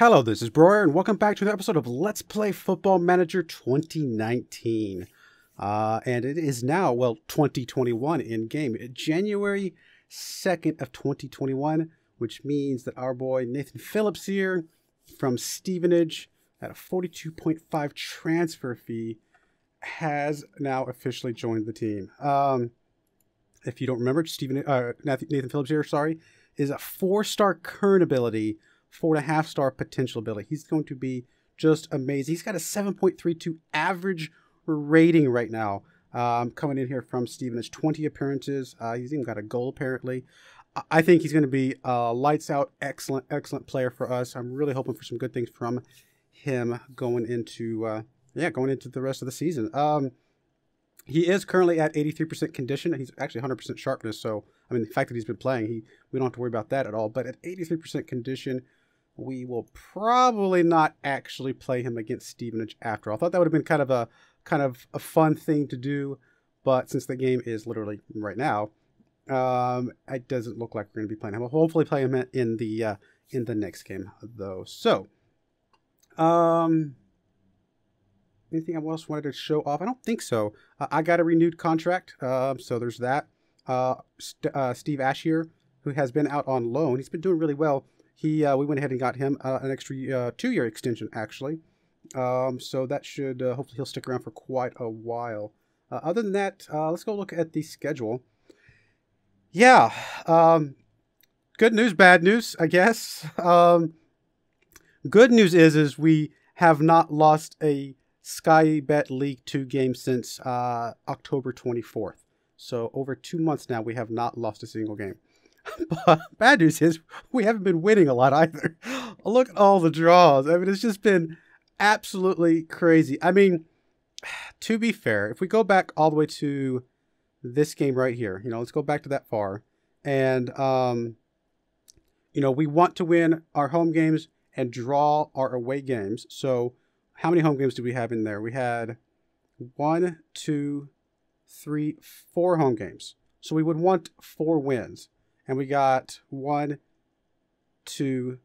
Hello, this is Broyar, and welcome back to another episode of Let's Play Football Manager 2019. Uh, and it is now, well, 2021 in game. January 2nd of 2021, which means that our boy Nathan Phillips here from Stevenage at a 42.5 transfer fee has now officially joined the team. Um, if you don't remember, uh, Nathan Phillips here, sorry, is a four-star current ability, four and a half star potential ability. He's going to be just amazing. He's got a 7.32 average rating right now. Um, coming in here from Stevenage, 20 appearances. Uh, he's even got a goal apparently. I think he's going to be lights out, excellent, excellent player for us. I'm really hoping for some good things from him going into, uh, yeah, going into the rest of the season. Um, he is currently at 83% condition. He's actually 100% sharpness. So, I mean, the fact that he's been playing, he we don't have to worry about that at all. But at 83% condition, we will probably not actually play him against Stevenage after all. I thought that would have been kind of a kind of a fun thing to do, but since the game is literally right now, um, it doesn't look like we're going to be playing him. We'll hopefully play him in the uh, in the next game though. So, um, anything else wanted to show off? I don't think so. Uh, I got a renewed contract, uh, so there's that. Uh, St- uh, Steve Ashier, who has been out on loan, he's been doing really well. He uh, we went ahead and got him uh, an extra two year extension actually. Um, so that should hopefully he'll stick around for quite a while. other than that, let's go look at the schedule. Yeah, um, good news, bad news, I guess. Um, good news is is we have not lost a Sky Bet League 2 game since uh, October 24th. So over two months now, we have not lost a single game. Bad news is we haven't been winning a lot either. Look at all the draws. I mean, it's just been absolutely crazy. I mean, to be fair, if we go back all the way to this game right here, you know, let's go back to that far. And, um, you know, we want to win our home games and draw our away games. So how many home games do we have in there? We had one, two, three, four home games. So we would want four wins. And we got one, two,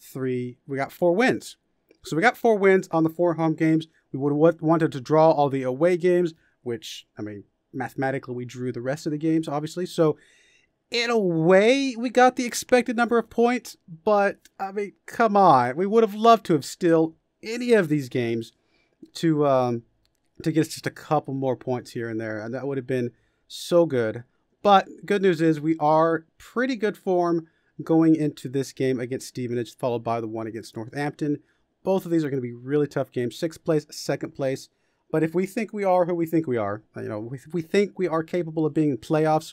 three. We got four wins. So we got four wins on the four home games. We would have wanted to draw all the away games, which, I mean, mathematically, we drew the rest of the games, obviously. So in a way, we got the expected number of points, but I mean, come on. We would have loved to have still any of these games to um, to get us just a couple more points here and there, and that would have been so good. But good news is we are pretty good form going into this game against Stevenage, followed by the one against Northampton. Both of these are going to be really tough games. Sixth place, second place. But if we think we are who we think we are, you know, if we think we are capable of being in playoffs,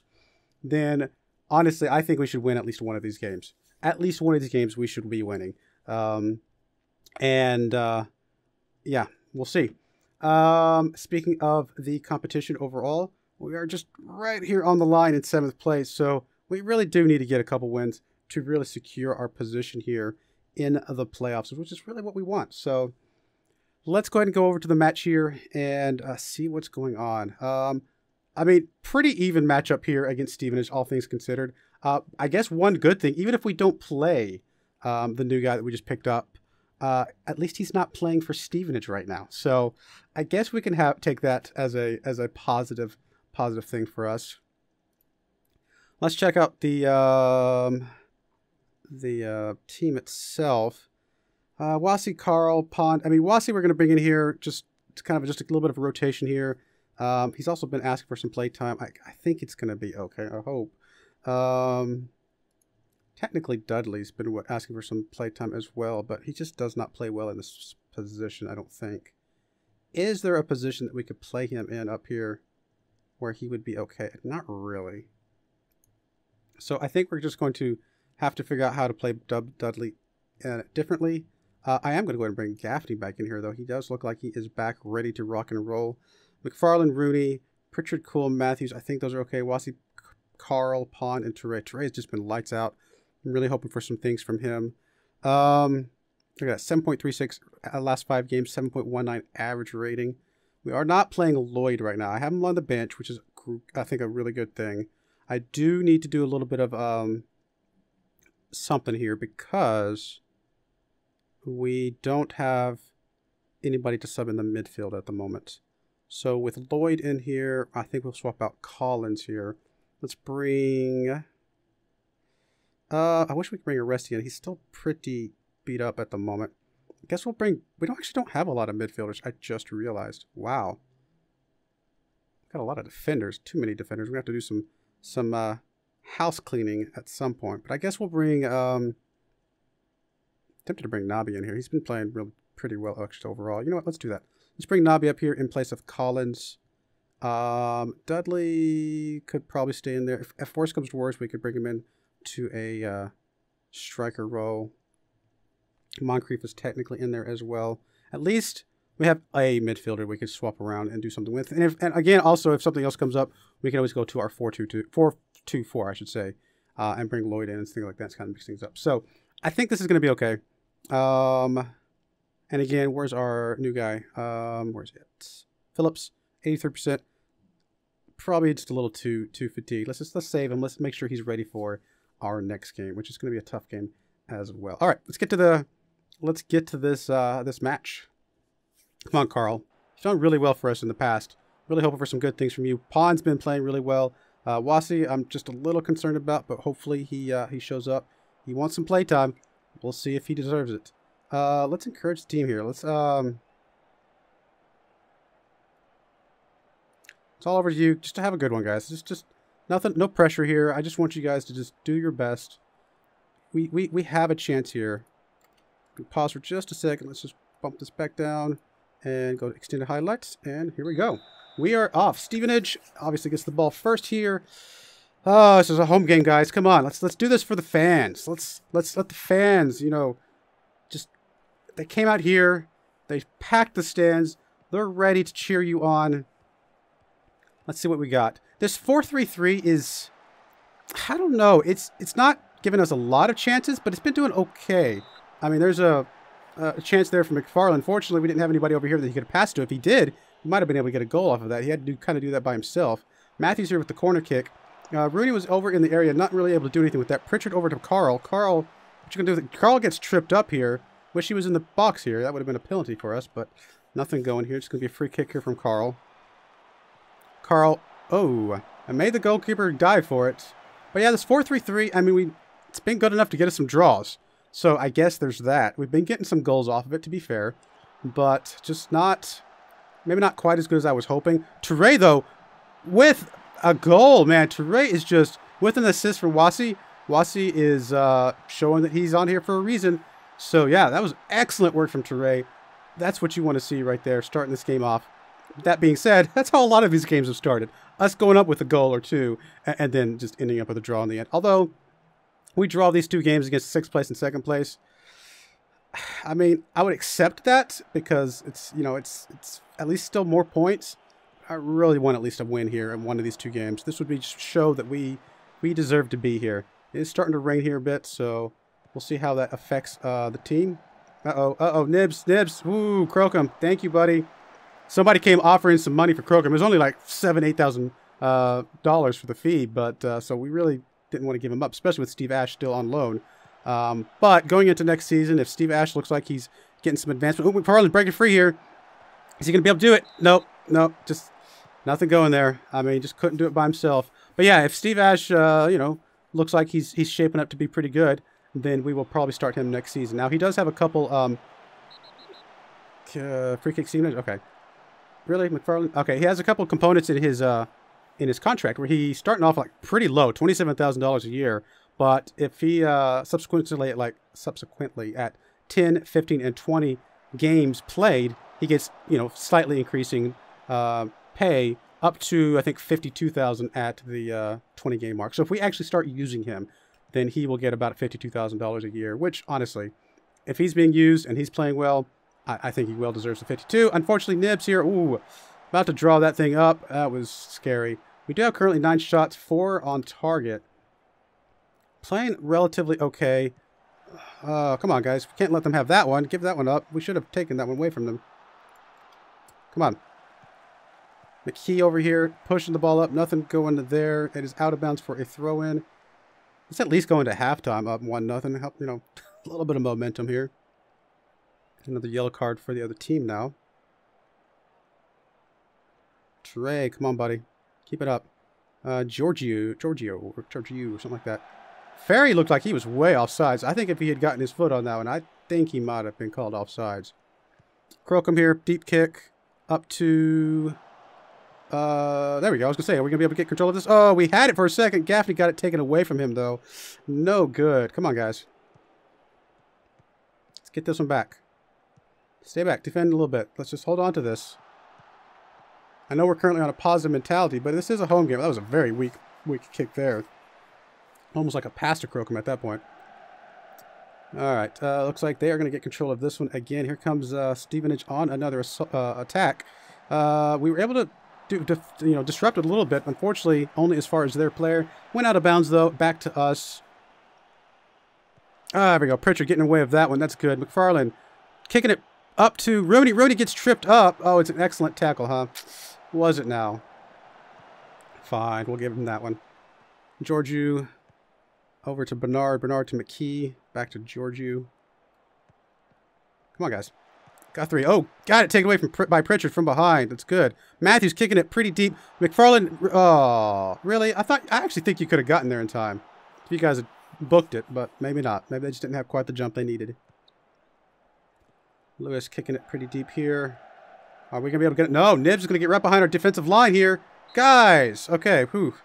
then honestly, I think we should win at least one of these games. At least one of these games we should be winning. Um, and uh, yeah, we'll see. Um, speaking of the competition overall, we are just right here on the line in seventh place. So we really do need to get a couple wins to really secure our position here in the playoffs, which is really what we want. So let's go ahead and go over to the match here and uh, see what's going on. Um, I mean, pretty even matchup here against Stevenage, all things considered. Uh, I guess one good thing, even if we don't play um, the new guy that we just picked up, uh, at least he's not playing for Stevenage right now. So I guess we can have take that as a as a positive positive thing for us. Let's check out the um, the uh, team itself. Uh, Wasi, Carl, Pond. I mean, Wasi, we're going to bring in here just kind of just a little bit of a rotation here. Um, he's also been asking for some play time. I, I think it's going to be okay. I hope. Um, technically Dudley's been asking for some playtime as well, but he just does not play well in this position, I don't think. Is there a position that we could play him in up here where he would be okay? Not really. So I think we're just going to have to figure out how to play Dub Dudley uh, differently. Uh, I am going to go ahead and bring Gaffney back in here, though. He does look like he is back ready to rock and roll. McFarland, Rooney, Pritchard, Cool, Matthews. I think those are okay. Wasi, Carl, Pond, and Touray. Touray has just been lights out. I'm really hoping for some things from him. Um, look at that, 7.36 uh, last five games, 7.19 average rating. We are not playing Lloyd right now. I have him on the bench, which is, I think, a really good thing. I do need to do a little bit of um, something here because we don't have anybody to sub in the midfield at the moment. So with Lloyd in here, I think we'll swap out Collins here. Let's bring... Uh, I wish we could bring Aresti in. He's still pretty beat up at the moment. I guess we'll bring... We don't actually don't have a lot of midfielders. I just realized. Wow. Got a lot of defenders. Too many defenders. We have to do some some uh, house cleaning at some point. But I guess we'll bring... Um, tempted to bring Nabi in here. He's been playing real pretty well actually overall. You know what? Let's do that. Let's bring Nabi up here in place of Collins. Um, Dudley could probably stay in there. If, if worse comes to worse, we could bring him in to a uh, striker role. Moncrief is technically in there as well. At least we have a midfielder we could swap around and do something with. And, if, and again, also, if something else comes up, we can always go to our 4-2-2, 4-2-4, I should say, uh, and bring Lloyd in and things like that to kind of mix things up. So I think this is going to be okay. Um, and again, where's our new guy? Um, where's it? Phillips, 83%. Probably just a little too too fatigued. Let's just let's save him. Let's make sure he's ready for our next game, which is going to be a tough game as well. All right, let's get to the let's get to this uh, this match. Come on, Carl. You've done really well for us in the past. Really hoping for some good things from you. Pond's been playing really well. Uh, Wasi, I'm just a little concerned about, but hopefully he uh, he shows up. He wants some playtime. We'll see if he deserves it. Uh, let's encourage the team here. Let's um. It's all over to you. Just to have a good one, guys. Just just nothing, no pressure here. I just want you guys to just do your best. We we we have a chance here. Pause for just a second. Let's just bump this back down and go to extended highlights. And here we go. We are off. Stevenage obviously gets the ball first here. Oh, this is a home game, guys. Come on, let's let's do this for the fans. Let's let's let the fans, you know, just they came out here, they packed the stands, they're ready to cheer you on. Let's see what we got. This 4-3-3 is I don't know. It's it's not giving us a lot of chances, but it's been doing okay. I mean, there's a a chance there for McFarland. Fortunately, we didn't have anybody over here that he could pass to. If he did, he might have been able to get a goal off of that. He had to do, kind of do that by himself. Matthews here with the corner kick. Uh, Rooney was over in the area, not really able to do anything with that. Pritchard over to Carl. Carl, what you gonna do? Carl gets tripped up here. Wish he was in the box here. That would have been a penalty for us, but nothing going here. It's gonna be a free kick here from Carl. Carl, oh, I made the goalkeeper dive for it. But yeah, this 4-3-3, I mean, we it's been good enough to get us some draws. So I guess there's that. We've been getting some goals off of it, to be fair. But just not, maybe not quite as good as I was hoping. Touray, though, with a goal, man. Touray is just, with an assist from Wasi, Wasi is uh, showing that he's on here for a reason. So yeah, that was excellent work from Touray. That's what you want to see right there, starting this game off. That being said, that's how a lot of these games have started. Us going up with a goal or two, and then just ending up with a draw in the end. Although, we draw these two games against sixth place and second place. I mean, I would accept that because it's, you know, it's it's at least still more points. I really want at least a win here in one of these two games. This would be just show that we we deserve to be here. It is starting to rain here a bit, so we'll see how that affects uh, the team. Uh-oh, uh-oh, Nibs, Nibs, woo, Crocombe, thank you, buddy. Somebody came offering some money for Crocombe. It was only like seven, eight thousand uh, dollars for the fee, but uh, so we really didn't want to give him up, especially with Steve Ash still on loan. Um, but going into next season, if Steve Ash looks like he's getting some advancement, oh, Farland breaking free here. Is he going to be able to do it? Nope, nope, just nothing going there. I mean, just couldn't do it by himself. But yeah, if Steve Ash, uh, you know, looks like he's he's shaping up to be pretty good, then we will probably start him next season. Now he does have a couple um, uh, free kick signatures. Okay, really, McFarland. Okay, he has a couple components in his uh, in his contract where he's starting off like pretty low, twenty seven thousand dollars a year. But if he uh, subsequently like subsequently at 10, 15, and 20 games played, he gets you know slightly increasing uh, pay up to I think 52,000 at the uh, 20 game mark. So if we actually start using him, then he will get about $52,000 a year, which honestly, if he's being used and he's playing well, I, I, think he well deserves the 52. Unfortunately, Nibs here, ooh, about to draw that thing up. That was scary. We do have currently nine shots, four on target. Playing relatively okay. Uh, come on, guys. We can't let them have that one. Give that one up. We should have taken that one away from them. Come on. McKee over here pushing the ball up. Nothing going to there. It is out of bounds for a throw in. Let's at least go into halftime up one nothing. Help you know a little bit of momentum here. Another yellow card for the other team now. Trey, come on, buddy. Keep it up. Uh, Giorgio, Giorgio, or Giorgio, or something like that. Ferry looked like he was way off sides. I think if he had gotten his foot on that one, I think he might have been called off sides. Crocombe here, deep kick, up to... Uh, there we go. I was going to say, are we going to be able to get control of this? Oh, we had it for a second. Gaffney got it taken away from him, though. No good. Come on, guys. Let's get this one back. Stay back. Defend a little bit. Let's just hold on to this. I know we're currently on a positive mentality, but this is a home game. That was a very weak, weak kick there. Almost like a pass to Crocombe at that point. All right. Uh, looks like they are going to get control of this one again. Here comes uh, Stevenage on another uh, attack. Uh, we were able to do, you know, disrupt it a little bit. Unfortunately, only as far as their player. Went out of bounds, though. Back to us. Ah, there we go. Pritchard getting away of that one. That's good. McFarland kicking it up to Rooney. Rooney gets tripped up. Oh, it's an excellent tackle, huh? Was it now? Fine. We'll give him that one. Georgiou over to Bernard. Bernard to McKee. Back to Georgiou. Come on, guys. Got three. Oh, got it taken away from by Pritchard from behind. That's good. Matthews kicking it pretty deep. McFarland. Oh, really? I thought. I actually think you could have gotten there in time. If you guys had booked it, but maybe not. Maybe they just didn't have quite the jump they needed. Lewis kicking it pretty deep here. Are we going to be able to get it? No, Nib's is going to get right behind our defensive line here. Guys. Okay, whew.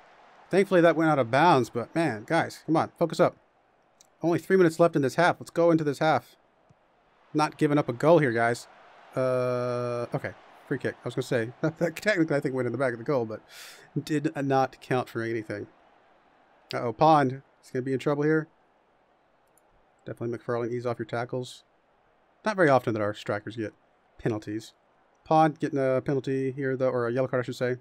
Thankfully that went out of bounds, but man, guys, come on, focus up. Only three minutes left in this half. Let's go into this half. Not giving up a goal here, guys. Uh, okay, free kick. I was going to say, that technically I think went in the back of the goal, but did not count for anything. Uh-oh, Pond. He's going to be in trouble here. Definitely McFarland, ease off your tackles. Not very often that our strikers get penalties. Pond getting a penalty here, though, or a yellow card, I should say.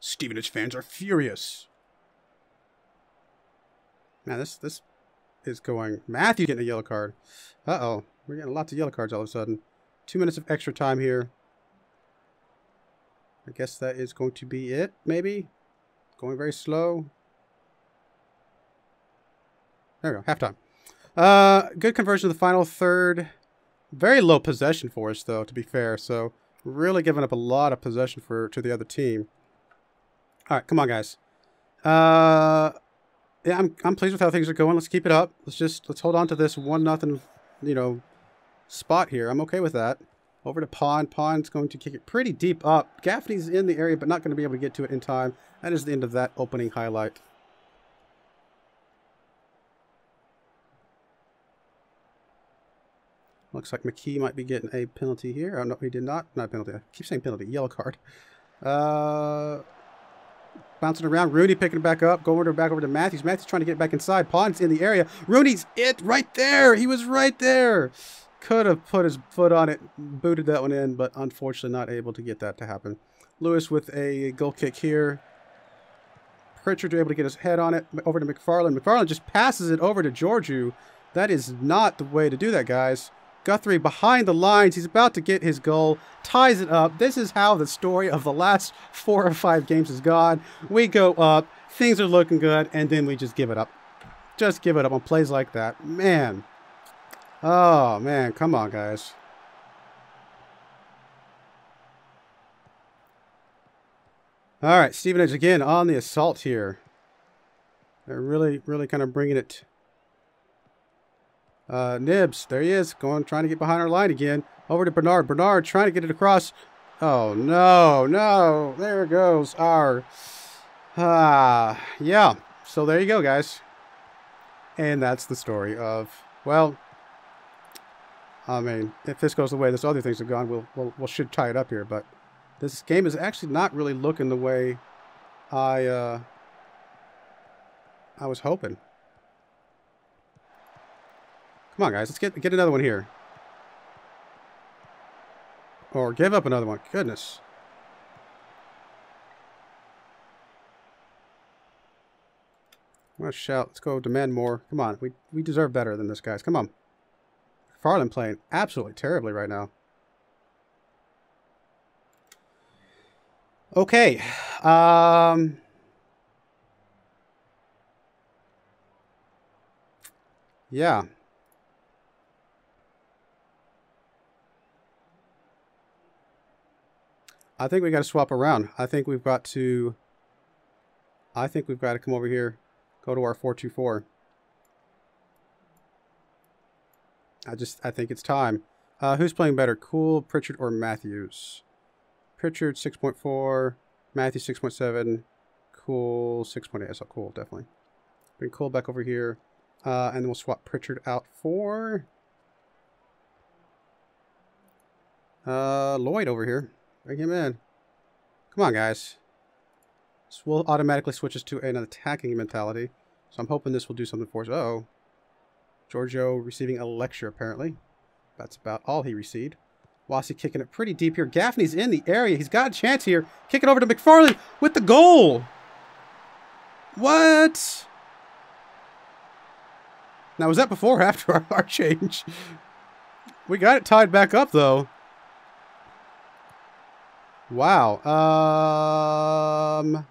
Stevenage fans are furious. Man, this this is going. Matthew getting a yellow card. Uh oh, we're getting lots of yellow cards all of a sudden. Two minutes of extra time here. I guess that is going to be it. Maybe going very slow. There we go. Halftime. Uh, good conversion to the final third. Very low possession for us, though, to be fair. So really giving up a lot of possession for to the other team. All right, come on, guys. Uh, yeah, I'm I'm pleased with how things are going. Let's keep it up. Let's just let's hold on to this one nothing, you know, spot here. I'm okay with that. Over to Pond. Pond's going to kick it pretty deep up. Gaffney's in the area, but not going to be able to get to it in time. That is the end of that opening highlight. Looks like McKee might be getting a penalty here. Oh, no, he did not. Not penalty. I keep saying penalty. Yellow card. Uh, Bouncing around. Rooney picking it back up. Going over back over to Matthews. Matthews trying to get back inside. Pond's in the area. Rooney's it right there. He was right there. Could have put his foot on it. Booted that one in, but unfortunately not able to get that to happen. Lewis with a goal kick here. Pritchard able to get his head on it. Over to McFarland. McFarland just passes it over to Georgiou. That is not the way to do that, guys. Guthrie behind the lines. He's about to get his goal, ties it up. This is how the story of the last four or five games has gone. We go up, things are looking good, and then we just give it up. Just give it up on plays like that. Man. Oh, man. Come on, guys. All right, Stevenage again on the assault here. They're really, really kind of bringing it uh, Nibs, there he is, going, trying to get behind our line again. Over to Bernard. Bernard trying to get it across. Oh, no, no. There goes our... Ah, yeah. So there you go, guys. And that's the story of, well, I mean, if this goes the way this other things have gone, we'll, we'll, we'll should tie it up here. But this game is actually not really looking the way I, uh, I was hoping. Come on, guys. Let's get get another one here. Or give up another one. Goodness. I'm going to shout. Let's go demand more. Come on. We, we deserve better than this, guys. Come on. Farland playing absolutely terribly right now. Okay. Um... Yeah. I think we got to swap around. I think we've got to... I think we've got to come over here. Go to our 424. I just, I think it's time. Uh, who's playing better, Cool, Pritchard, or Matthews? Pritchard, 6.4. Matthews, 6.7. Cool, 6.8. So cool, definitely. Bring Cool back over here. Uh, and then we'll swap Pritchard out for... Uh, Lloyd over here. Bring him in. Come on, guys. This will automatically switch us to an attacking mentality. So I'm hoping this will do something for us. Uh oh Giorgio receiving a lecture, apparently. That's about all he received. Wasi kicking it pretty deep here. Gaffney's in the area. He's got a chance here. Kick it over to McFarland with the goal. What? Now, was that before or after our, our change? We got it tied back up, though. Wow. Um...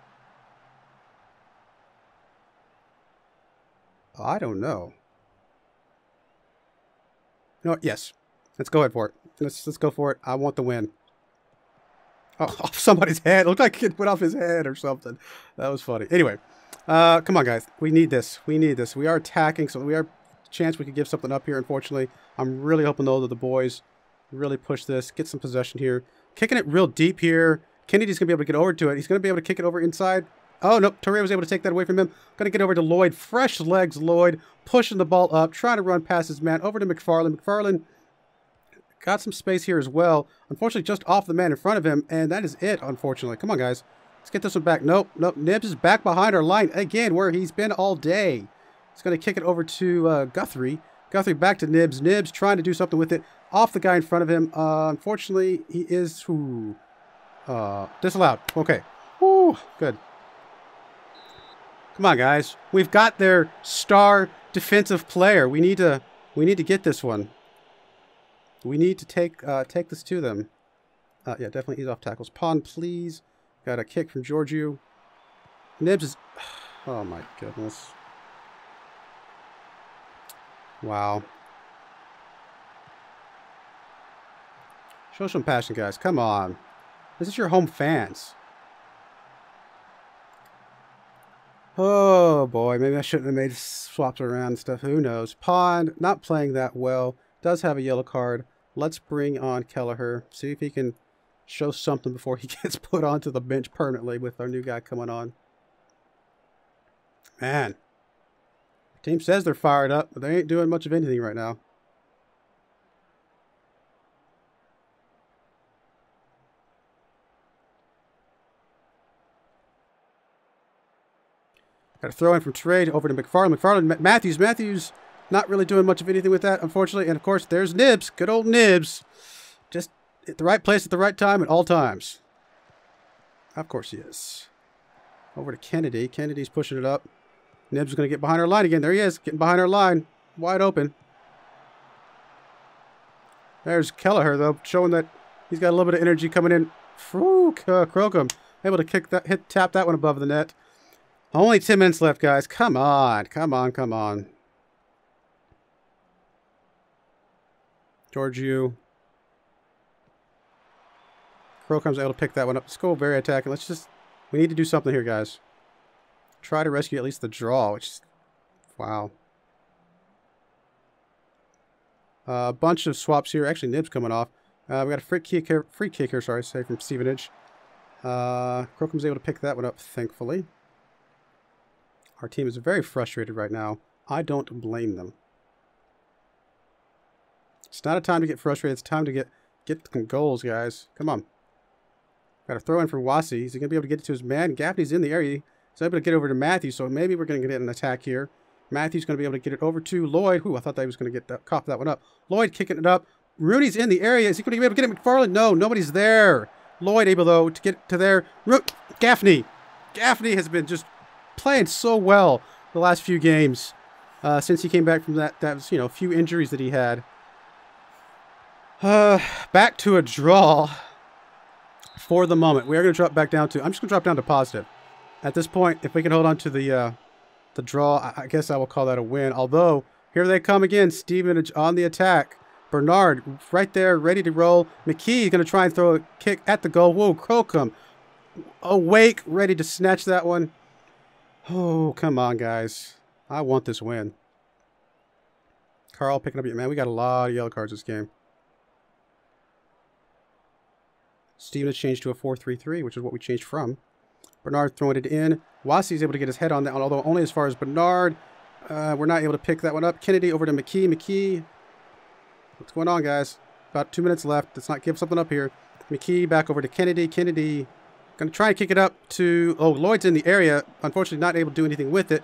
I don't know. No, yes. Let's go ahead for it. Let's let's go for it. I want the win. Oh, off somebody's head. It looked like it went off his head or something. That was funny. Anyway, uh, come on, guys. We need this. We need this. We are attacking, so we are chance we could give something up here, unfortunately. I'm really hoping, though, that the boys really push this, get some possession here. Kicking it real deep here. Kennedy's going to be able to get over to it. He's going to be able to kick it over inside. Oh, no. Touray was able to take that away from him. Going to get over to Lloyd. Fresh legs, Lloyd. Pushing the ball up. Trying to run past his man. Over to McFarland. McFarland got some space here as well. Unfortunately, just off the man in front of him. And that is it, unfortunately. Come on, guys. Let's get this one back. Nope. Nope. Nibs is back behind our line again where he's been all day. He's going to kick it over to uh, Guthrie. Guthrie back to Nibs. Nibs trying to do something with it. Off the guy in front of him. Uh, unfortunately, he is... who uh, disallowed. Okay. Ooh, good. Come on, guys. We've got their star defensive player. We need to we need to get this one. We need to take uh, take this to them. Uh, yeah, definitely ease off tackles. Pond, please. Got a kick from Georgiou. Nibs is... Oh, my goodness. Wow. Show some passion, guys. Come on. This is your home fans. Oh boy, maybe I shouldn't have made swaps around and stuff. Who knows? Pond, not playing that well. Does have a yellow card. Let's bring on Kelleher. See if he can show something before he gets put onto the bench permanently with our new guy coming on. Man. The team says they're fired up, but they ain't doing much of anything right now. Got to throw in from trade over to McFarland. McFarland, Matthews. Matthews not really doing much of anything with that, unfortunately. And, of course, there's Nibs. Good old Nibs. Just at the right place at the right time at all times. Of course he is. Over to Kennedy. Kennedy's pushing it up. Nibs is going to get behind our line again. There he is, getting behind our line. Wide open. There's Kelleher, though, showing that he's got a little bit of energy coming in. Whew, uh, able to kick that, hit, tap that one above the net. Only 10 minutes left, guys. Come on. Come on, come on. Georgiou. Crow comes able to pick that one up. Let's go very attacking. Let's just... We need to do something here, guys. Try to rescue at least the draw, which is... Wow. A uh, bunch of swaps here. Actually, Nib's coming off. Uh, we got a free kick here, free kick here, sorry, say from Stevenage. Uh, Crocombe's able to pick that one up, thankfully. Our team is very frustrated right now. I don't blame them. It's not a time to get frustrated. It's time to get get some goals, guys. Come on. Got to throw in for Wasi. He's going to be able to get it to his man. Gaffney's in the area. He's able to get over to Matthew, so maybe we're going to get an attack here. Matthew's going to be able to get it over to Lloyd. Ooh, I thought that he was going to get that, cough that one up. Lloyd kicking it up. Rooney's in the area. Is he going to be able to get it? McFarland? No, nobody's there. Lloyd able, though, to get to there. Gaffney. Gaffney has been just playing so well the last few games uh, since he came back from that, that was, you know, a few injuries that he had. Uh, back to a draw for the moment. We are going to drop back down to, I'm just going to drop down to positive. At this point, if we can hold on to the, uh, the draw, I, guess I will call that a win. Although, here they come again. Stevenage on the attack. Bernard right there, ready to roll. McKee is going to try and throw a kick at the goal. Whoa, Crocombe awake, ready to snatch that one. Oh, come on, guys. I want this win. Carl picking up your man. We got a lot of yellow cards this game. Steven has changed to a 4-3-3, which is what we changed from. Bernard throwing it in. Wasi is able to get his head on that although only as far as Bernard. Uh, we're not able to pick that one up. Kennedy over to McKee. McKee. What's going on, guys? About two minutes left. Let's not give something up here. McKee back over to Kennedy. Kennedy going to try and kick it up to... Oh, Lloyd's in the area. Unfortunately, not able to do anything with it.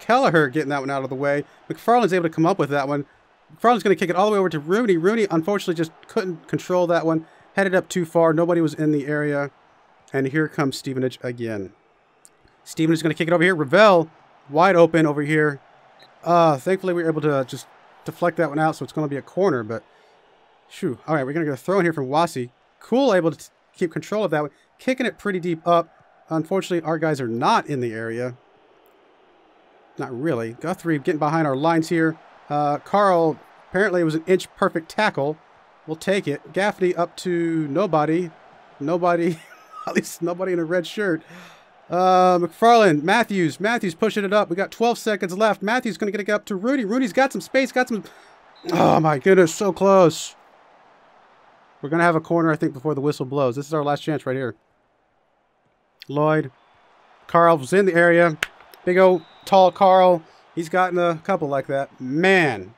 Kelleher getting that one out of the way. McFarland's able to come up with that one. McFarland's going to kick it all the way over to Rooney. Rooney, unfortunately, just couldn't control that one. Headed up too far. Nobody was in the area. And here comes Stevenage again. Stevenage is going to kick it over here. Ravel, wide open over here. Uh, thankfully, we were able to just deflect that one out, so it's going to be a corner. But, shoo. All right, we're going to get a throw in here from Wasi. Cool, able to keep control of that one. Kicking it pretty deep up. Unfortunately, our guys are not in the area. Not really. Guthrie getting behind our lines here. Uh, Carl, apparently it was an inch perfect tackle. We'll take it. Gaffney up to nobody. Nobody, at least nobody in a red shirt. Uh, McFarland, Matthews, Matthews pushing it up. We got 12 seconds left. Matthews going to get it up to Rudy. Rudy's got some space, got some... Oh my goodness, so close. We're going to have a corner, I think, before the whistle blows. This is our last chance right here. Lloyd. Carl was in the area. Big old tall Carl. He's gotten a couple like that. Man.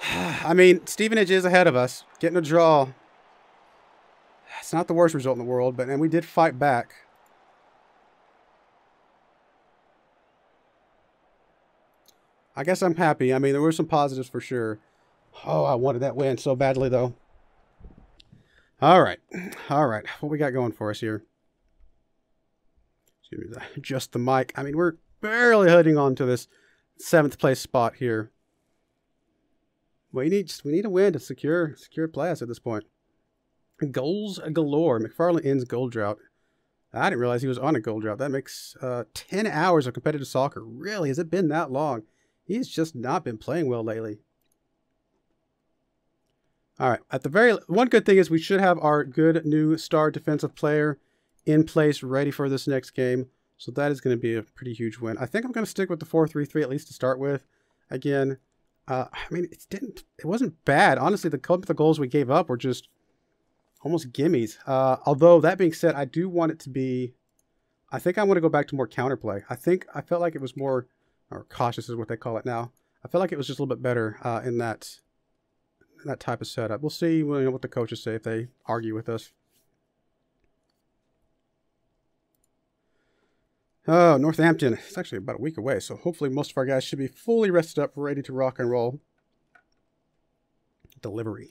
I mean, Stevenage is ahead of us. Getting a draw. It's not the worst result in the world, but and we did fight back. I guess I'm happy. I mean, there were some positives for sure. Oh, I wanted that win so badly, though. All right. All right. What we got going for us here? Excuse me. Just the mic. I mean, we're barely heading on to this seventh place spot here. We need we need a win to secure secure place at this point. Goals galore. McFarland ends goal drought. I didn't realize he was on a goal drought. That makes uh, 10 hours of competitive soccer. Really? Has it been that long? He's just not been playing well lately. All right. At the very one good thing is we should have our good new star defensive player in place, ready for this next game. So that is going to be a pretty huge win. I think I'm going to stick with the 4-3-3 at least to start with. Again, uh, I mean, it didn't. It wasn't bad. Honestly, the couple the goals we gave up were just almost gimmies. Uh, although that being said, I do want it to be. I think I want to go back to more counterplay. I think I felt like it was more, or cautious is what they call it now. I feel like it was just a little bit better uh, in that that type of setup. We'll see you know, what the coaches say if they argue with us. Oh, Northampton. It's actually about a week away, so hopefully most of our guys should be fully rested up, ready to rock and roll. Delivery.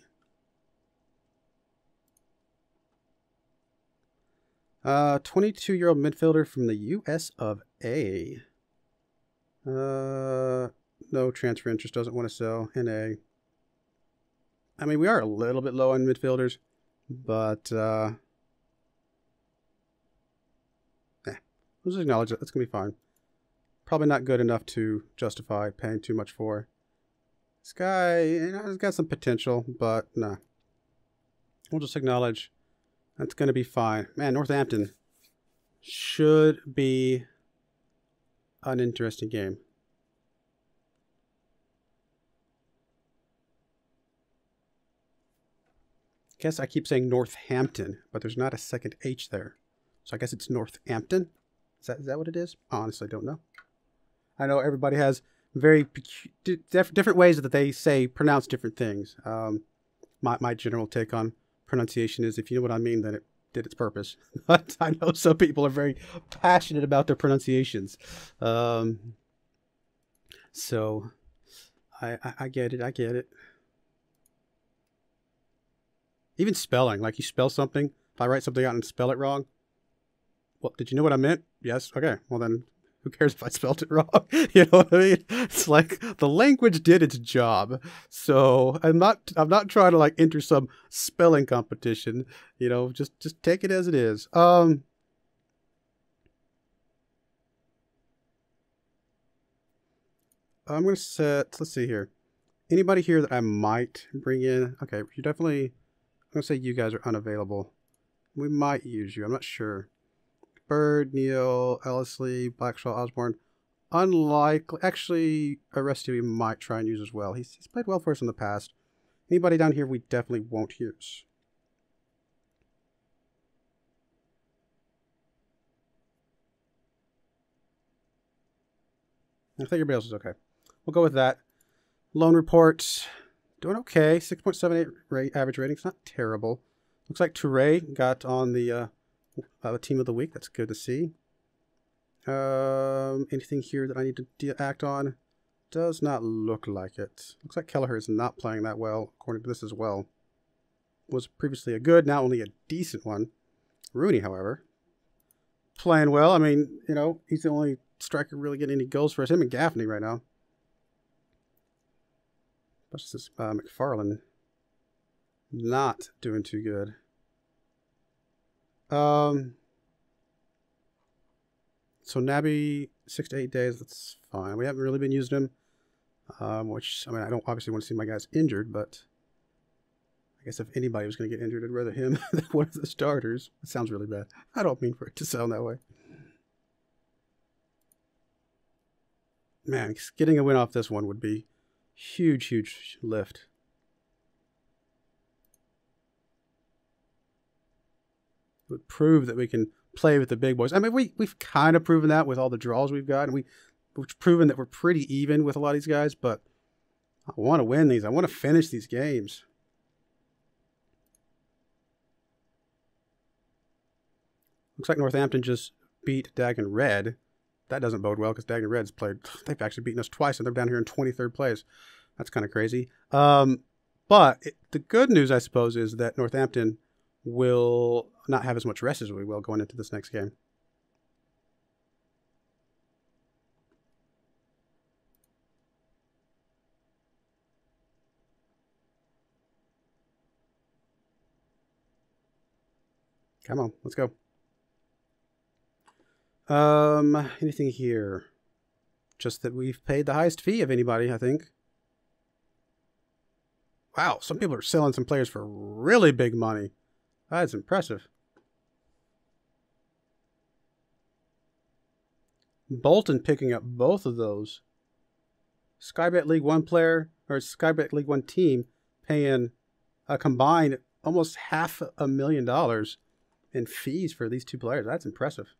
Uh, 22-year-old midfielder from the U.S. of A. Uh, no transfer interest, doesn't want to sell. NA. I mean, we are a little bit low on midfielders, but uh, we'll just acknowledge it. That's gonna be fine. Probably not good enough to justify paying too much for. This guy, you know, has got some potential, but nah. We'll just acknowledge that's gonna be fine. Man, Northampton should be an interesting game. guess I keep saying Northampton, but there's not a second H there. So I guess it's Northampton. Is that, is that what it is? Honestly, don't know. I know everybody has very different ways that they say, pronounce different things. Um, my, my general take on pronunciation is if you know what I mean, then it did its purpose. But I know some people are very passionate about their pronunciations. Um, so I, I, I get it. I get it. Even spelling, like you spell something. If I write something out and spell it wrong, well, did you know what I meant? Yes. Okay. Well, then who cares if I spelled it wrong? you know what I mean? It's like the language did its job. So I'm not I'm not trying to like enter some spelling competition. You know, just just take it as it is. Um I'm gonna set let's see here. Anybody here that I might bring in? Okay, you definitely. I'm gonna say you guys are unavailable. We might use you. I'm not sure. Bird, Neil, Ellisley, Blackshaw, Osborne. Unlikely. Actually, Aresti we might try and use as well. He's, he's played well for us in the past. Anybody down here we definitely won't use. I think everybody else is okay. We'll go with that. Loan reports, doing okay. 6.78 rate, average rating. It's not terrible. Looks like Touray got on the uh, uh, team of the week. That's good to see. Um, anything here that I need to act on? Does not look like it. Looks like Kelleher is not playing that well, according to this as well. Was previously a good, now only a decent one. Rooney, however, playing well. I mean, you know, he's the only striker really getting any goals for us. Him and Gaffney right now. But this uh, not doing too good. Um. So Naby, six to eight days, that's fine. We haven't really been using him. Um, which, I mean, I don't obviously want to see my guys injured, but I guess if anybody was going to get injured, I'd rather him than one of the starters. It sounds really bad. I don't mean for it to sound that way. Man, getting a win off this one would be huge, huge lift. It would prove that we can play with the big boys. I mean, we we've kind of proven that with all the draws we've got, and we we've proven that we're pretty even with a lot of these guys. But I want to win these. I want to finish these games. Looks like Northampton just beat Dagon Red that doesn't bode well because Dagon Reds played. They've actually beaten us twice, and they're down here in 23rd place. That's kind of crazy. Um, but it, the good news, I suppose, is that Northampton will not have as much rest as we will going into this next game. Come on, let's go. Um, anything here? Just that we've paid the highest fee of anybody, I think. Wow, some people are selling some players for really big money. That's impressive. Bolton picking up both of those. Sky Bet League One player, or Sky Bet League One team, paying a combined almost half a million dollars in fees for these two players. That's impressive.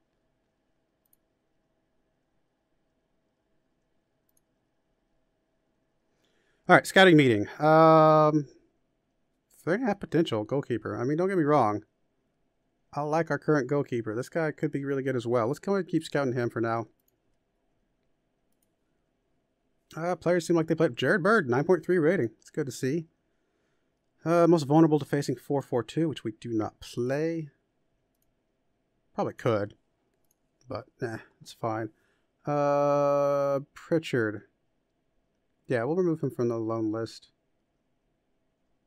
All right, scouting meeting. Um, they have potential goalkeeper. I mean, don't get me wrong. I like our current goalkeeper. This guy could be really good as well. Let's go ahead and keep scouting him for now. Uh, players seem like they played. Jared Bird, 9.3 rating. It's good to see. Uh, most vulnerable to facing 4-4-2, which we do not play. Probably could, but nah, it's fine. Uh, Pritchard. Yeah, we'll remove him from the loan list.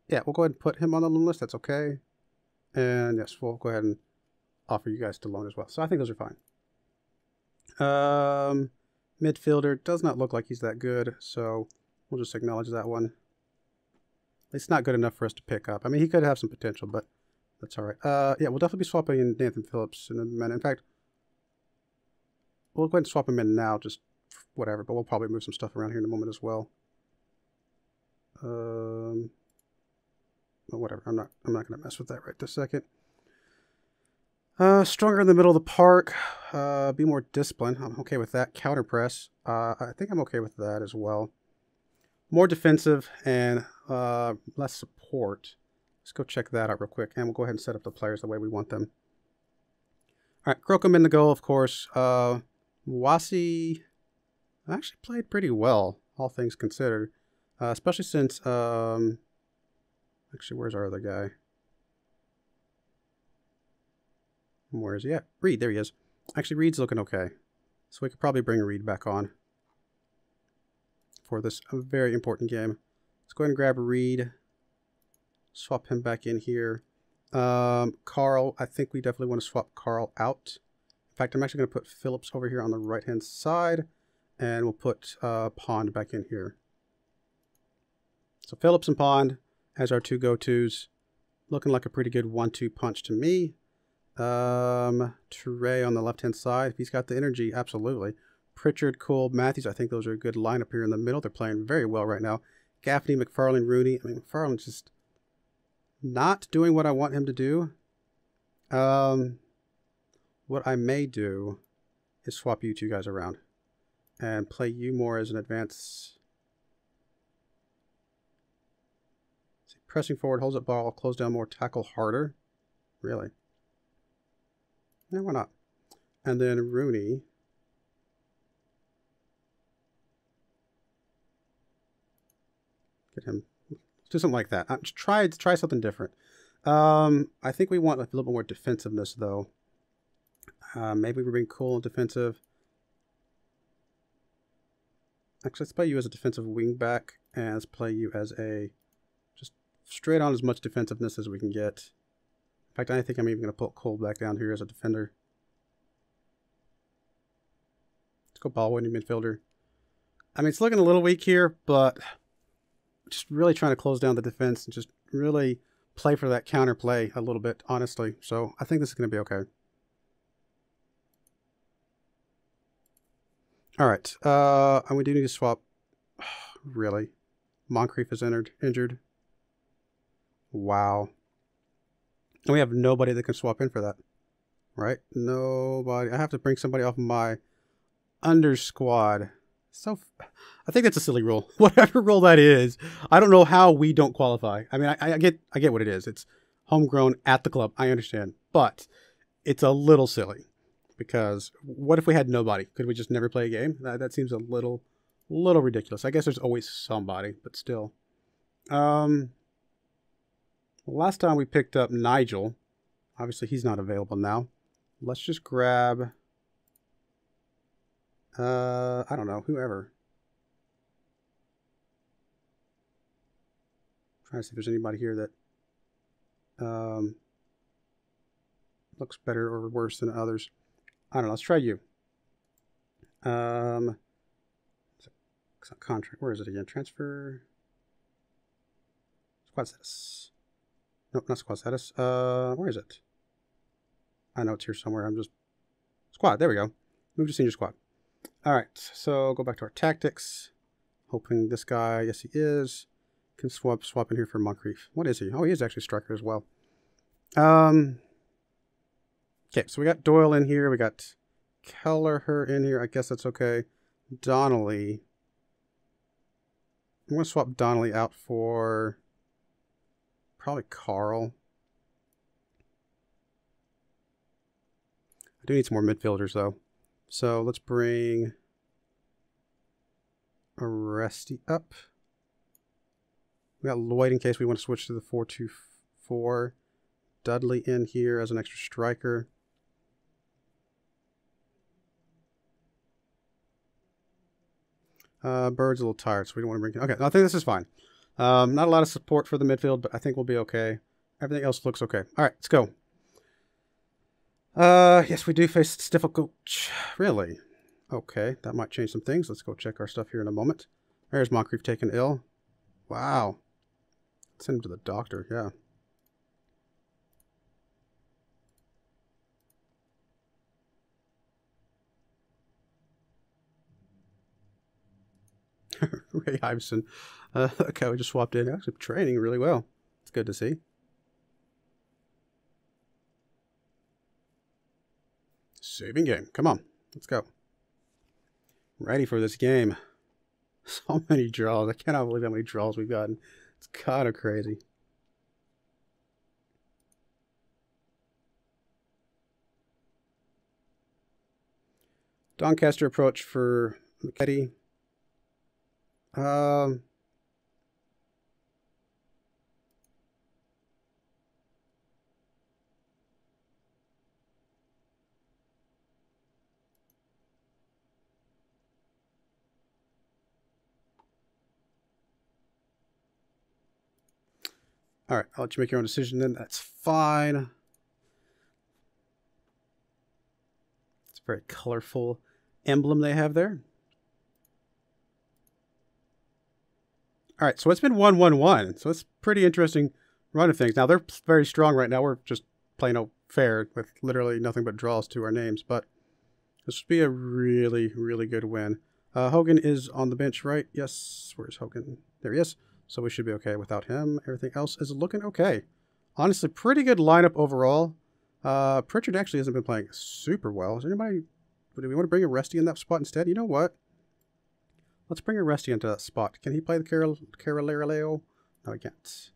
Yeah, we'll go ahead and put him on the loan list. That's okay. And yes, we'll go ahead and offer you guys to loan as well. So I think those are fine. Um, midfielder does not look like he's that good, so we'll just acknowledge that one. It's not good enough for us to pick up. I mean, he could have some potential, but that's all right. Uh, yeah, we'll definitely be swapping in Nathan Phillips in a minute. In fact, we'll go ahead and swap him in now, just whatever, but we'll probably move some stuff around here in a moment as well. Um, whatever. I'm not. I'm not going to mess with that right this second. Uh, stronger in the middle of the park. Uh, be more disciplined. I'm okay with that. Counter press. Uh, I think I'm okay with that as well. More defensive and uh, less support. Let's go check that out real quick, and we'll go ahead and set up the players the way we want them. All right, Crocombe in the goal, of course. Uh, Wasi actually played pretty well, all things considered. Uh, especially since, um, actually, where's our other guy? Where is he at? Reed, there he is. Actually, Reed's looking okay. So we could probably bring Reed back on for this very important game. Let's go ahead and grab Reed. Swap him back in here. Um, Carl, I think we definitely want to swap Carl out. In fact, I'm actually going to put Phillips over here on the right-hand side. And we'll put uh, Pond back in here. So Phillips and Pond as our two go-tos. Looking like a pretty good one-two punch to me. Um, Trey on the left-hand side. He's got the energy, absolutely. Pritchard, Cole, Matthews. I think those are a good lineup here in the middle. They're playing very well right now. Gaffney, McFarland, Rooney. I mean, McFarland's just not doing what I want him to do. Um, what I may do is swap you two guys around and play you more as an advance. See, pressing forward, holds up ball, close down more, tackle harder. Really? Yeah, why not? And then Rooney. Get him. do something like that. Uh, try try something different. Um, I think we want a little bit more defensiveness, though. Uh, maybe we're being cool and defensive. Actually, let's play you as a defensive wingback, and let's play you as a straight on as much defensiveness as we can get. In fact, I think I'm even going to put Cole back down here as a defender. Let's go ball winning midfielder. I mean, it's looking a little weak here, but just really trying to close down the defense and just really play for that counter play a little bit, honestly. So I think this is going to be okay. All right. Uh, and we do need to swap. really? Moncrief is entered, injured. Wow. And we have nobody that can swap in for that. Right? Nobody. I have to bring somebody off my under squad. So, I think that's a silly rule. Whatever rule that is, I don't know how we don't qualify. I mean, I, I get, I get what it is. It's homegrown at the club. I understand, but it's a little silly because what if we had nobody? Could we just never play a game? That, that seems a little, little ridiculous. I guess there's always somebody, but still. Um, last time we picked up Nigel. Obviously, he's not available now. Let's just grab. Uh, I don't know, whoever. trying to see if there's anybody here that um, looks better or worse than others. I don't know. Let's try you. Um, contract. Where is it again? Transfer. Squad status. Nope, not squad status. Uh, where is it? I know it's here somewhere. I'm just squad. There we go. Move to senior squad. All right. So go back to our tactics. Hoping this guy, yes, he is. Can swap swap in here for Moncrief. What is he? Oh, he is actually striker as well. Um, Okay, so we got Doyle in here. We got Kelleher in here. I guess that's okay. Donnelly. I'm going to swap Donnelly out for probably Carl. I do need some more midfielders, though. So let's bring Aresti up. We got Lloyd in case we want to switch to the 4-2-4. Dudley in here as an extra striker. Uh, Bird's a little tired, so we don't want to bring. Okay, I think this is fine. Um, not a lot of support for the midfield, but I think we'll be okay. Everything else looks okay. All right, let's go. Uh, yes, we do face difficult. Really? Okay, that might change some things. Let's go check our stuff here in a moment. There's Moncrief taken ill. Wow. Send him to the doctor, yeah. Ray Iveson. Uh, okay, we just swapped in. Actually, training really well. It's good to see. Saving game. Come on. Let's go. Ready for this game. So many draws. I cannot believe how many draws we've gotten. It's kind of crazy. Doncaster approach for McKetty. Um, All right, I'll let you make your own decision then. That's fine. It's a very colorful emblem they have there. All right, so it's been 1-1-1. So it's pretty interesting run of things. Now, they're very strong right now. We're just playing out fair with literally nothing but draws to our names. But this would be a really, really good win. Uh, Hogan is on the bench, right? Yes. Where's Hogan? There he is. So we should be okay without him. Everything else is looking okay. Honestly, pretty good lineup overall. Uh, Pritchard actually hasn't been playing super well. Is anybody... Do we want to bring Aresti in that spot instead? You know what? Let's bring Aresti into that spot. Can he play the Carol Carrilero? No, he can't.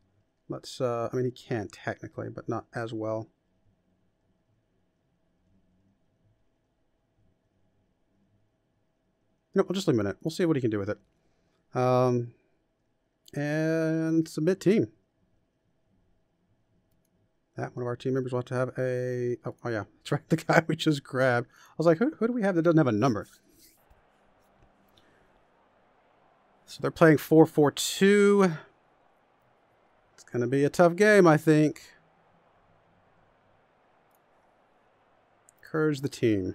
Let's, uh, I mean, he can technically, but not as well. No, we'll just leave him in it. We'll see what he can do with it. Um, and submit team. That one of our team members will have to have a... Oh, oh yeah, that's right. The guy we just grabbed. I was like, who, who do we have that doesn't have a number? So they're playing 4-4-2. It's going to be a tough game, I think. Encourage the team.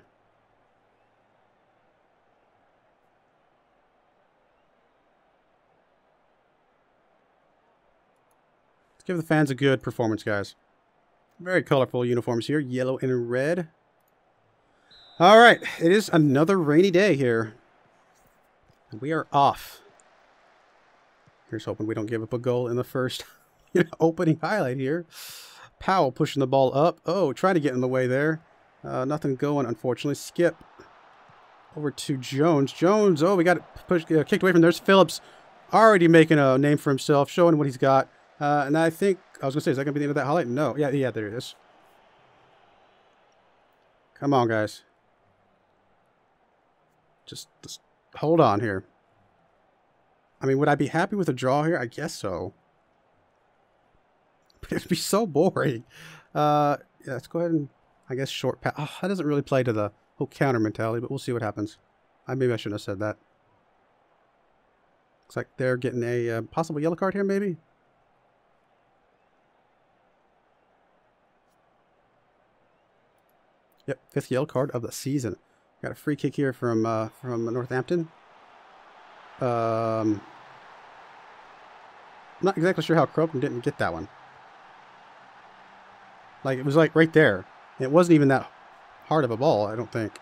Let's give the fans a good performance, guys. Very colorful uniforms here, yellow and red. All right, it is another rainy day here. And we are off. Here's hoping we don't give up a goal in the first you know, opening highlight here. Powell pushing the ball up. Oh, trying to get in the way there. Uh, nothing going, unfortunately. Skip over to Jones. Jones, oh, we got pushed, uh, kicked away from there. There's Phillips already making a name for himself, showing what he's got. Uh, and I think, I was going to say, is that going to be the end of that highlight? No. Yeah, yeah, there it is. Come on, guys. Just, just hold on here. I mean, would I be happy with a draw here? I guess so. But it'd be so boring. Uh, yeah, let's go ahead and, I guess, short pass. Oh, that doesn't really play to the whole counter mentality, but we'll see what happens. I Maybe I shouldn't have said that. Looks like they're getting a uh, possible yellow card here, maybe? Yep, fifth yellow card of the season. Got a free kick here from uh, from Northampton. Um, not exactly sure how Crocombe didn't get that one. Like, it was like right there. It wasn't even that hard of a ball, I don't think.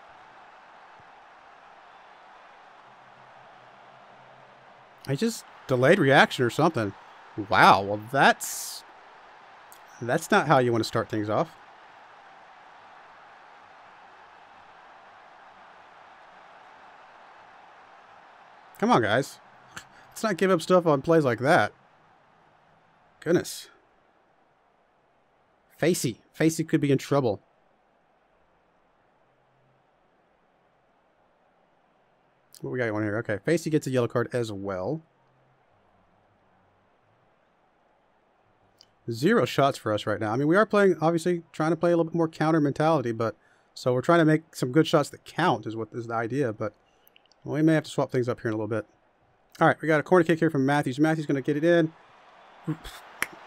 I just delayed reaction or something. Wow, well that's that's not how you want to start things off. Come on, guys. Let's not give up stuff on plays like that. Goodness. Facey. Facey could be in trouble. What we got going here? Okay, Facey gets a yellow card as well. Zero shots for us right now. I mean, we are playing, obviously, trying to play a little bit more counter mentality, but so we're trying to make some good shots that count is what is the idea, but we may have to swap things up here in a little bit. All right, we got a corner kick here from Matthews. Matthews going to get it in.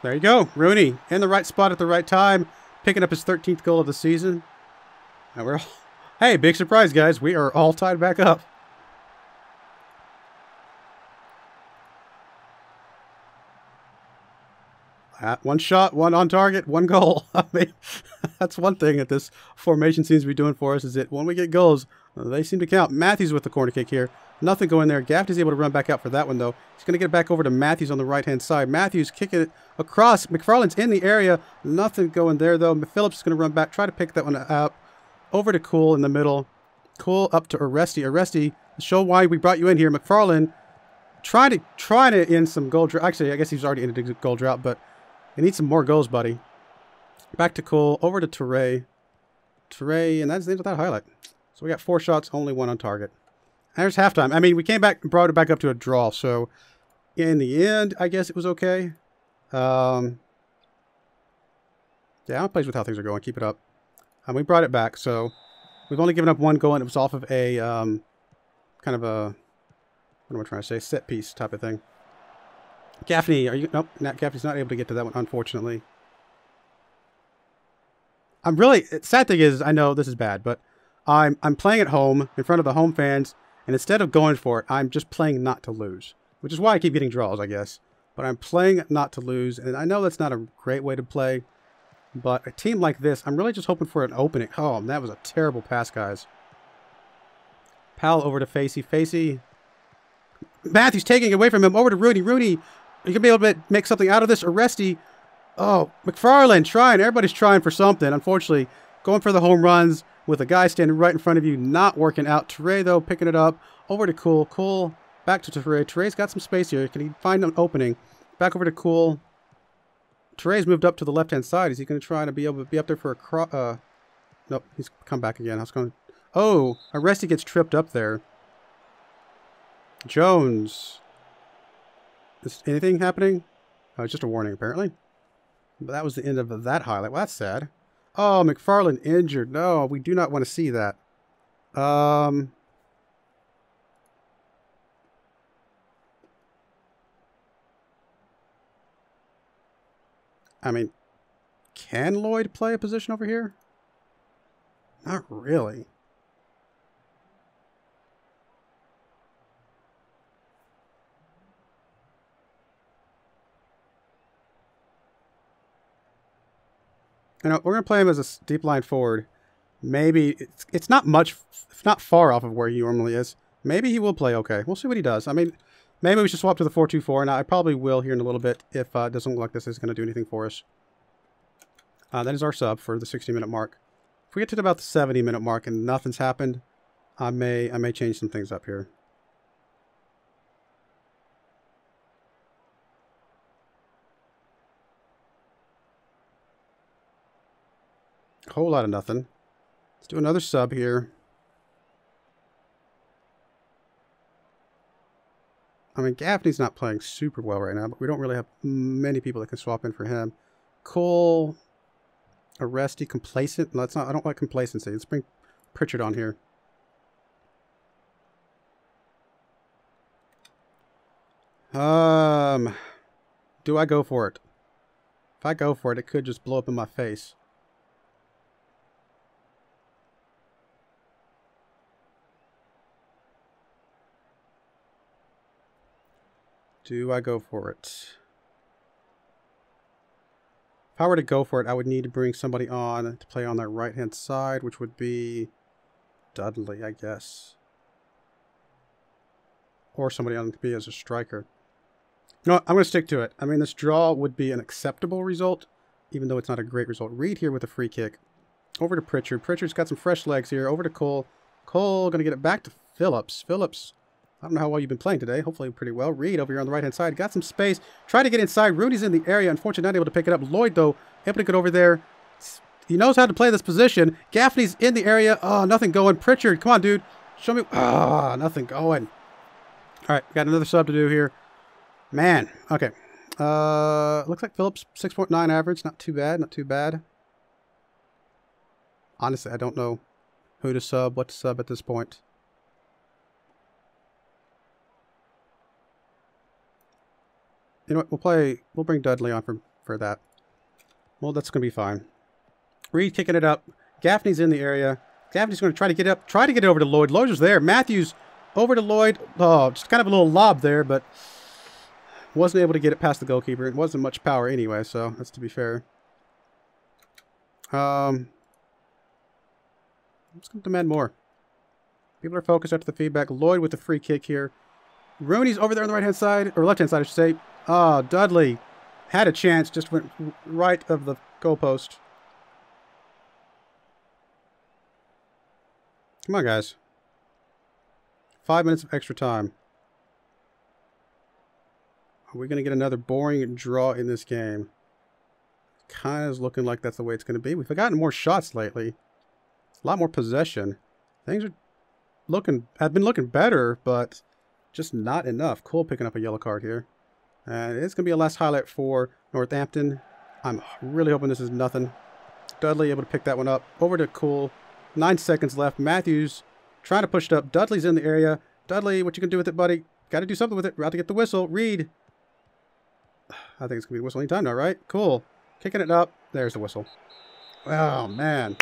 There you go. Rooney in the right spot at the right time, picking up his 13th goal of the season. And we're, hey, big surprise, guys. We are all tied back up. one shot, one on target, one goal. I mean, that's one thing that this formation seems to be doing for us is that when we get goals, they seem to count. Matthews with the corner kick here. Nothing going there. Gaffney's able to run back out for that one, though. He's going to get it back over to Matthews on the right-hand side. Matthews kicking it across. McFarland's in the area. Nothing going there, though. Phillips is going to run back, try to pick that one up. Over to Cool in the middle. Cool up to Aresti. Aresti, show why we brought you in here. McFarland trying to, trying to end some goal drought. Actually, I guess he's already ended a goal drought, but he needs some more goals, buddy. Back to Cool. Over to Touray. Touray, and that's the end of that highlight. So we got four shots, only one on target. There's halftime. I mean, we came back and brought it back up to a draw. So in the end, I guess it was okay. Um, yeah, I'm pleased with how things are going. Keep it up. And we brought it back. So we've only given up one goal, and it was off of a um, kind of a, what am I trying to say, set piece type of thing. Gaffney, are you, nope, not, Gaffney's not able to get to that one, unfortunately. I'm really, sad thing is, I know this is bad, but I'm, I'm playing at home in front of the home fans and instead of going for it, I'm just playing not to lose. which is why I keep getting draws, I guess. But I'm playing not to lose, and I know that's not a great way to play. But a team like this, I'm really just hoping for an opening. Oh, that was a terrible pass, guys. Powell over to Facey. Facey. Matthews taking it away from him. Over to Rooney. Rooney, you can be able to make something out of this. Aresti. Oh, McFarland trying. Everybody's trying for something. Unfortunately, going for the home runs with a guy standing right in front of you, not working out. Touray, though, picking it up. Over to Cool. Cool back to Touray. Touray's got some space here. Can he find an opening? Back over to Cool. Touray's moved up to the left-hand side. Is he going to try to be able to be up there for a cross? Uh, nope, he's come back again. I was going. Oh, Aresti gets tripped up there. Jones. Is anything happening? Oh, just a warning, apparently. But that was the end of that highlight. Well, that's sad. Oh, McFarland injured. No, we do not want to see that. Um, I mean, can Lloyd play a position over here? Not really. You know, we're going to play him as a deep lying forward. Maybe it's, it's not much, not far off of where he normally is. Maybe he will play okay. We'll see what he does. I mean, Maybe we should swap to the 4-2-4, and I probably will here in a little bit if uh, it doesn't look like this is going to do anything for us. Uh, that is our sub for the 60-minute mark. If we get to about the 70-minute mark and nothing's happened, I may I may change some things up here. Whole lot of nothing. Let's do another sub here. I mean, Gaffney's not playing super well right now, but we don't really have many people that can swap in for him. Cole, Aresti, complacent. Let's not. I don't like complacency. Let's bring Pritchard on here. Um, do I go for it? If I go for it, it could just blow up in my face. Do I go for it? If I were to go for it, I would need to bring somebody on to play on that right-hand side, which would be Dudley, I guess. Or somebody on to be as a striker. No. I'm going to stick to it. I mean, this draw would be an acceptable result, even though it's not a great result. Reed here with a free kick. Over to Pritchard. Pritchard's got some fresh legs here. Over to Cole. Cole going to get it back to Phillips. Phillips I don't know how well you've been playing today. Hopefully pretty well. Reed over here on the right-hand side. Got some space. Try to get inside. Rooney's in the area. Unfortunately, not able to pick it up. Lloyd, though, able to get over there. He knows how to play this position. Gaffney's in the area. Oh, nothing going. Pritchard, come on, dude. Show me. Ah, oh, nothing going. All right, got another sub to do here. Man, okay. Uh, looks like Phillips 6.9 average. Not too bad. Not too bad. Honestly, I don't know who to sub, what to sub at this point. You know what? We'll play. We'll bring Dudley on for for that. Well, that's going to be fine. Reed kicking it up. Gaffney's in the area. Gaffney's going to try to get up. Try to get it over to Lloyd. Lloyd is there. Matthews over to Lloyd. Oh, just kind of a little lob there, but wasn't able to get it past the goalkeeper. It wasn't much power anyway, so that's to be fair. Um, just to demand more. People are focused after the feedback. Lloyd with the free kick here. Rooney's over there on the right-hand side, or left-hand side, I should say. Oh, Dudley had a chance, just went right of the goalpost. Come on, guys. Five minutes of extra time. Are we going to get another boring draw in this game? Kind of is looking like that's the way it's going to be. We've gotten more shots lately. A lot more possession. Things are looking, have been looking better, but just not enough. Cool picking up a yellow card here. And it's going to be a last highlight for Northampton. I'm really hoping this is nothing. Dudley able to pick that one up. Over to Cool. Nine seconds left. Matthews trying to push it up. Dudley's in the area. Dudley, what you can do with it, buddy? Got to do something with it. We're about to get the whistle. Reed. I think it's going to be the whistle anytime now, right? Cool. Kicking it up. There's the whistle. Oh, man.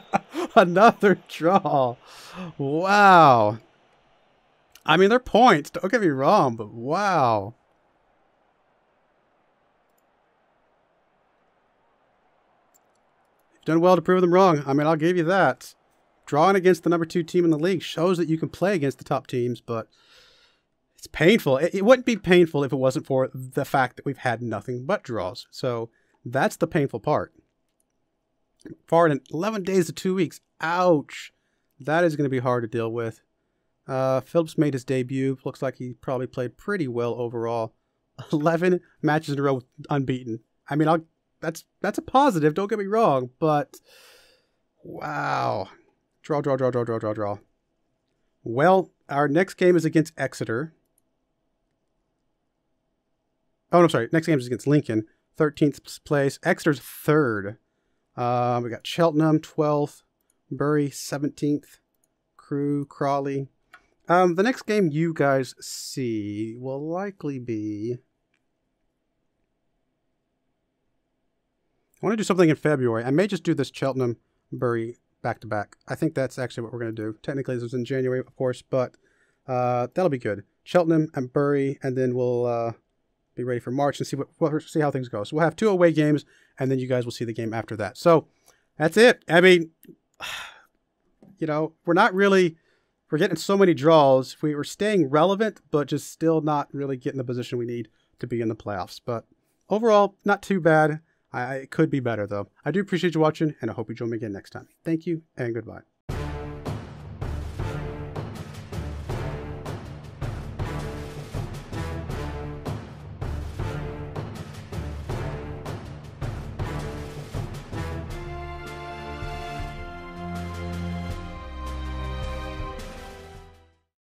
Another draw. Wow. I mean, they're points. Don't get me wrong, but wow. Done well to prove them wrong. I mean, I'll give you that. Drawing against the number two team in the league shows that you can play against the top teams, but it's painful. It, it wouldn't be painful if it wasn't for the fact that we've had nothing but draws. So that's the painful part. Far in 11 days to two weeks. Ouch. That is going to be hard to deal with. Uh, Phillips made his debut. Looks like he probably played pretty well overall. 11 matches in a row unbeaten. I mean, I'll, that's that's a positive. Don't get me wrong, but wow, draw, draw, draw, draw, draw, draw, draw. Well, our next game is against Exeter. Oh, no, sorry. Next game is against Lincoln, 13th place. Exeter's third. Uh, we got Cheltenham, 12th. Bury, 17th. Crewe, Crawley. Um, the next game you guys see will likely be. I want to do something in February. I may just do this Cheltenham Bury back to back. I think that's actually what we're going to do. Technically, this is in January, of course, but uh, that'll be good. Cheltenham and Bury, and then we'll uh, be ready for March and see what see how things go. So we'll have two away games, and then you guys will see the game after that. So that's it. I mean, you know, we're not really we're getting so many draws. We were staying relevant, but just still not really getting the position we need to be in the playoffs. But overall, not too bad. I, it could be better though. I do appreciate you watching, and I hope you join me again next time. Thank you and goodbye.